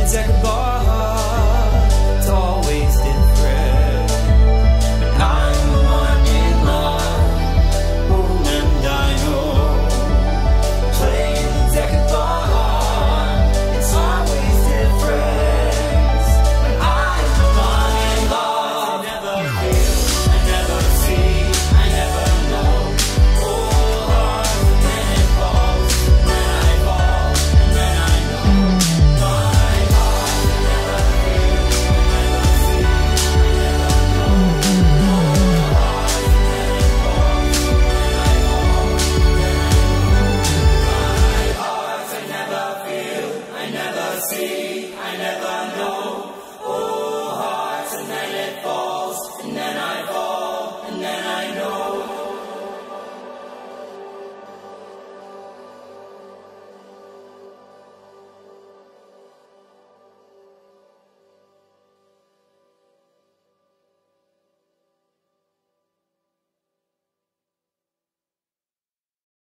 minutes I bar.